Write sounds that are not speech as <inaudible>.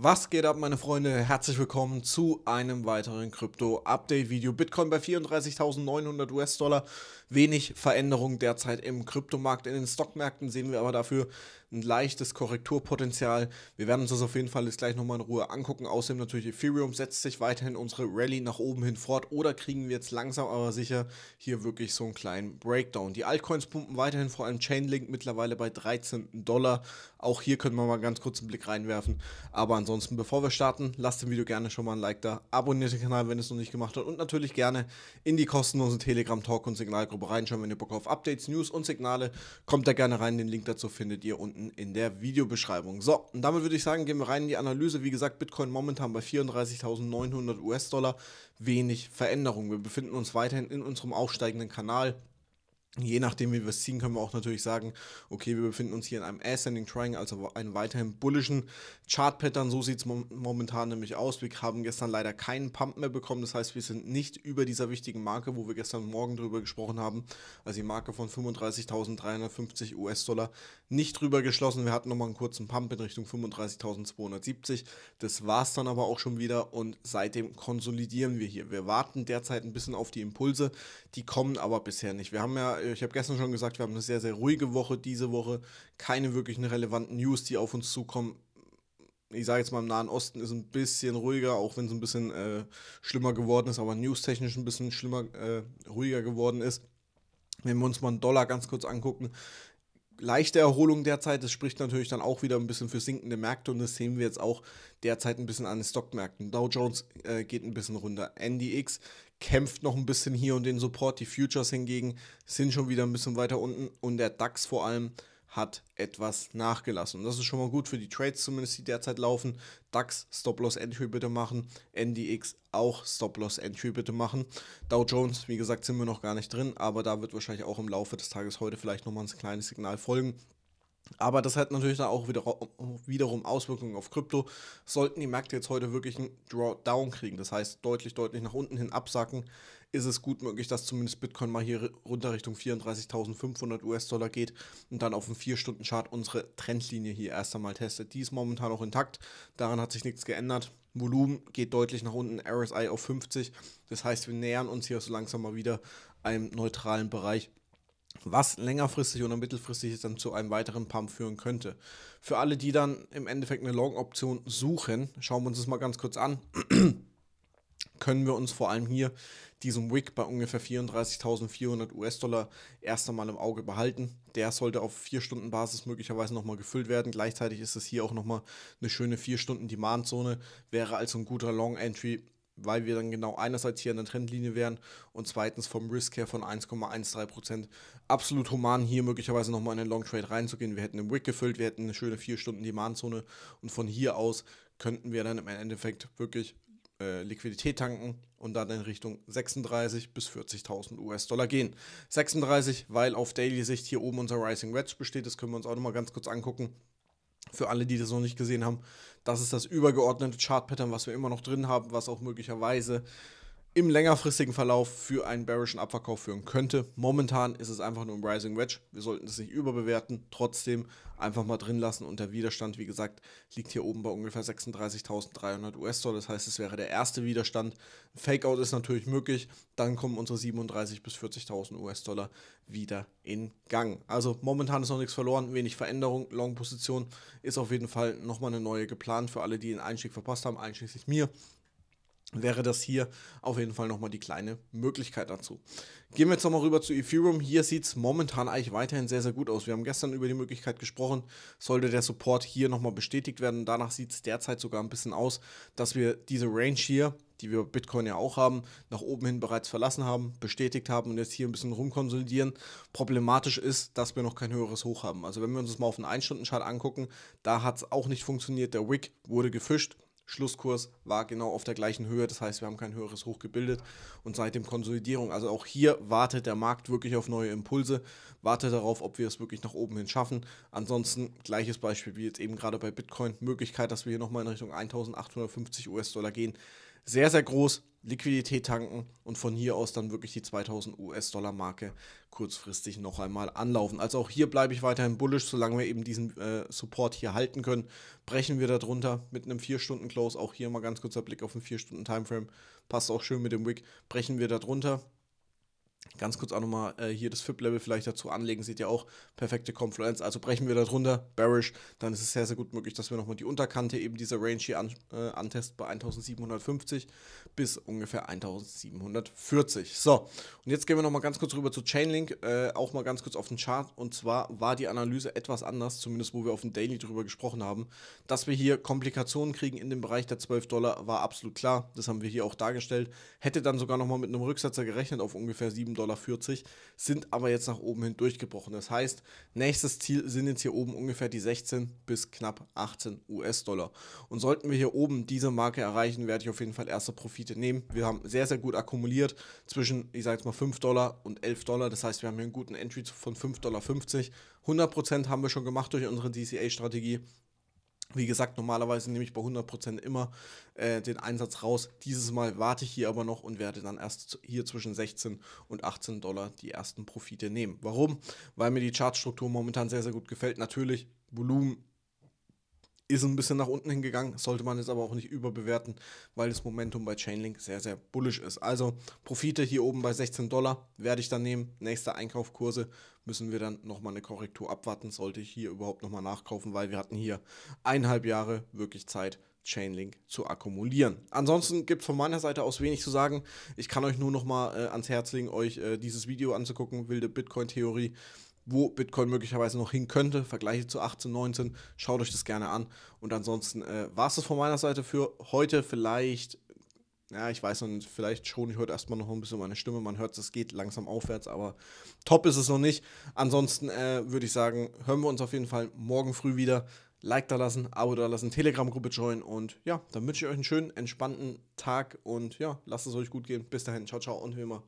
Was geht ab, meine Freunde? Herzlich willkommen zu einem weiteren Krypto-Update-Video. Bitcoin bei 34.900 US-Dollar. Wenig Veränderung derzeit im Kryptomarkt. In den Stockmärkten sehen wir aber dafür ein leichtes Korrekturpotenzial. Wir werden uns das auf jeden Fall jetzt gleich nochmal in Ruhe angucken. Außerdem natürlich Ethereum setzt sich weiterhin unsere Rallye nach oben hin fort oder kriegen wir jetzt langsam aber sicher hier wirklich so einen kleinen Breakdown. Die Altcoins pumpen weiterhin, vor allem Chainlink mittlerweile bei 13 Dollar. Auch hier können wir mal ganz kurz einen Blick reinwerfen. Aber ansonsten, bevor wir starten, lasst dem Video gerne schon mal ein Like da, abonniert den Kanal, wenn es noch nicht gemacht hat und natürlich gerne in die kostenlose Telegram Talk und Signalgruppe reinschauen, wenn ihr Bock auf Updates, News und Signale kommt da gerne rein. Den Link dazu findet ihr unten unten in der Videobeschreibung. So, und damit würde ich sagen, gehen wir rein in die Analyse. Wie gesagt, Bitcoin momentan bei 34.900 US-Dollar. Wenig Veränderung. Wir befinden uns weiterhin in unserem aufsteigenden Kanal. Je nachdem, wie wir es ziehen, können wir auch natürlich sagen, okay, wir befinden uns hier in einem Ascending Triangle, also einem weiterhin bullischen Chart-Pattern. So sieht es momentan nämlich aus. Wir haben gestern leider keinen Pump mehr bekommen. Das heißt, wir sind nicht über dieser wichtigen Marke, wo wir gestern Morgen drüber gesprochen haben, also die Marke von 35.350 US-Dollar, nicht drüber geschlossen. Wir hatten nochmal einen kurzen Pump in Richtung 35.270. Das war es dann aber auch schon wieder und seitdem konsolidieren wir hier. Wir warten derzeit ein bisschen auf die Impulse, die kommen aber bisher nicht. Wir haben ja ich habe gestern schon gesagt, wir haben eine sehr, sehr ruhige Woche diese Woche. Keine wirklichen relevanten News, die auf uns zukommen. Ich sage jetzt mal, im Nahen Osten ist ein bisschen ruhiger, auch wenn es ein bisschen äh, schlimmer geworden ist, aber newstechnisch ein bisschen schlimmer, äh, ruhiger geworden ist. Wenn wir uns mal einen Dollar ganz kurz angucken, leichte Erholung derzeit. Das spricht natürlich dann auch wieder ein bisschen für sinkende Märkte und das sehen wir jetzt auch derzeit ein bisschen an den Stockmärkten. Dow Jones äh, geht ein bisschen runter. NDX kämpft noch ein bisschen hier und den Support. Die Futures hingegen sind schon wieder ein bisschen weiter unten und der DAX vor allem hat etwas nachgelassen. Und das ist schon mal gut für die Trades, zumindest die derzeit laufen. DAX Stop-Loss Entry bitte machen. NDX auch Stop-Loss Entry bitte machen. Dow Jones, wie gesagt, sind wir noch gar nicht drin, aber da wird wahrscheinlich auch im Laufe des Tages heute vielleicht nochmal ein kleines Signal folgen. Aber das hat natürlich dann auch wieder, wiederum Auswirkungen auf Krypto. Sollten die Märkte jetzt heute wirklich einen Drawdown kriegen, das heißt deutlich, deutlich nach unten hin absacken, ist es gut möglich, dass zumindest Bitcoin mal hier runter Richtung 34.500 US-Dollar geht und dann auf dem 4-Stunden-Chart unsere Trendlinie hier erst einmal testet. Die ist momentan noch intakt, daran hat sich nichts geändert. Volumen geht deutlich nach unten, RSI auf 50. Das heißt, wir nähern uns hier so langsam mal wieder einem neutralen Bereich was längerfristig oder mittelfristig dann zu einem weiteren Pump führen könnte. Für alle, die dann im Endeffekt eine Long-Option suchen, schauen wir uns das mal ganz kurz an, <clears throat> können wir uns vor allem hier diesen Wick bei ungefähr 34.400 US-Dollar erst einmal im Auge behalten. Der sollte auf 4-Stunden-Basis möglicherweise nochmal gefüllt werden. Gleichzeitig ist es hier auch nochmal eine schöne 4-Stunden-Demand-Zone, wäre also ein guter Long-Entry weil wir dann genau einerseits hier an der Trendlinie wären und zweitens vom Risk her von 1,13% absolut human hier möglicherweise nochmal in den Long Trade reinzugehen. Wir hätten einen Wick gefüllt, wir hätten eine schöne 4 Stunden Demand-Zone und von hier aus könnten wir dann im Endeffekt wirklich äh, Liquidität tanken und dann in Richtung 36 bis 40.000 US-Dollar gehen. 36, weil auf Daily-Sicht hier oben unser Rising Wedge besteht, das können wir uns auch nochmal ganz kurz angucken. Für alle, die das noch nicht gesehen haben, das ist das übergeordnete Chart-Pattern, was wir immer noch drin haben, was auch möglicherweise im längerfristigen Verlauf für einen bearischen Abverkauf führen könnte. Momentan ist es einfach nur ein Rising Wedge. Wir sollten es nicht überbewerten, trotzdem einfach mal drin lassen. Und der Widerstand, wie gesagt, liegt hier oben bei ungefähr 36.300 US-Dollar. Das heißt, es wäre der erste Widerstand. Fakeout ist natürlich möglich. Dann kommen unsere 37.000 bis 40.000 US-Dollar wieder in Gang. Also momentan ist noch nichts verloren, wenig Veränderung. Long-Position ist auf jeden Fall nochmal eine neue geplant für alle, die den Einstieg verpasst haben, einschließlich mir wäre das hier auf jeden Fall nochmal die kleine Möglichkeit dazu. Gehen wir jetzt nochmal rüber zu Ethereum. Hier sieht es momentan eigentlich weiterhin sehr, sehr gut aus. Wir haben gestern über die Möglichkeit gesprochen, sollte der Support hier nochmal bestätigt werden. Danach sieht es derzeit sogar ein bisschen aus, dass wir diese Range hier, die wir Bitcoin ja auch haben, nach oben hin bereits verlassen haben, bestätigt haben und jetzt hier ein bisschen rumkonsolidieren. Problematisch ist, dass wir noch kein höheres Hoch haben. Also wenn wir uns das mal auf einen 1-Stunden-Chart angucken, da hat es auch nicht funktioniert. Der Wick wurde gefischt, Schlusskurs war genau auf der gleichen Höhe. Das heißt, wir haben kein höheres Hoch gebildet und seitdem Konsolidierung. Also auch hier wartet der Markt wirklich auf neue Impulse, wartet darauf, ob wir es wirklich nach oben hin schaffen. Ansonsten gleiches Beispiel wie jetzt eben gerade bei Bitcoin. Möglichkeit, dass wir hier nochmal in Richtung 1850 US-Dollar gehen. Sehr, sehr groß. Liquidität tanken und von hier aus dann wirklich die 2000 US-Dollar Marke kurzfristig noch einmal anlaufen. Also auch hier bleibe ich weiterhin bullish, solange wir eben diesen äh, Support hier halten können. Brechen wir darunter mit einem 4-Stunden-Close, auch hier mal ganz kurzer Blick auf den 4-Stunden-Timeframe, passt auch schön mit dem Wick, brechen wir darunter, Ganz kurz auch nochmal äh, hier das FIP-Level vielleicht dazu anlegen, seht ihr auch, perfekte Confluence. Also brechen wir da drunter, bearish, dann ist es sehr, sehr gut möglich, dass wir nochmal die Unterkante eben dieser Range hier an, äh, antesten bei 1750 bis ungefähr 1740. So, und jetzt gehen wir nochmal ganz kurz rüber zu Chainlink, äh, auch mal ganz kurz auf den Chart. Und zwar war die Analyse etwas anders, zumindest wo wir auf dem Daily drüber gesprochen haben. Dass wir hier Komplikationen kriegen in dem Bereich der 12 Dollar, war absolut klar. Das haben wir hier auch dargestellt. Hätte dann sogar nochmal mit einem Rücksetzer gerechnet auf ungefähr 7 Dollar, sind aber jetzt nach oben hin durchgebrochen. Das heißt, nächstes Ziel sind jetzt hier oben ungefähr die 16 bis knapp 18 US-Dollar. Und sollten wir hier oben diese Marke erreichen, werde ich auf jeden Fall erste Profite nehmen. Wir haben sehr, sehr gut akkumuliert zwischen, ich sage jetzt mal 5 Dollar und 11 Dollar. Das heißt, wir haben hier einen guten Entry von 5,50 Dollar. 100% haben wir schon gemacht durch unsere DCA-Strategie. Wie gesagt, normalerweise nehme ich bei 100% immer äh, den Einsatz raus. Dieses Mal warte ich hier aber noch und werde dann erst hier zwischen 16 und 18 Dollar die ersten Profite nehmen. Warum? Weil mir die Chartstruktur momentan sehr, sehr gut gefällt. Natürlich, Volumen ist ein bisschen nach unten hingegangen, sollte man jetzt aber auch nicht überbewerten, weil das Momentum bei Chainlink sehr, sehr bullisch ist. Also Profite hier oben bei 16 Dollar werde ich dann nehmen. Nächste Einkaufkurse müssen wir dann nochmal eine Korrektur abwarten, sollte ich hier überhaupt nochmal nachkaufen, weil wir hatten hier eineinhalb Jahre wirklich Zeit, Chainlink zu akkumulieren. Ansonsten gibt es von meiner Seite aus wenig zu sagen. Ich kann euch nur nochmal äh, ans Herz legen, euch äh, dieses Video anzugucken, wilde Bitcoin-Theorie wo Bitcoin möglicherweise noch hin könnte, Vergleiche zu 18, 19. Schaut euch das gerne an. Und ansonsten äh, war es das von meiner Seite für heute. Vielleicht, ja, ich weiß noch nicht, vielleicht schon ich heute erstmal noch ein bisschen meine Stimme. Man hört, es geht langsam aufwärts, aber top ist es noch nicht. Ansonsten äh, würde ich sagen, hören wir uns auf jeden Fall morgen früh wieder. Like da lassen, Abo da lassen, Telegram-Gruppe joinen und ja, dann wünsche ich euch einen schönen, entspannten Tag und ja, lasst es euch gut gehen. Bis dahin, ciao, ciao und wie immer.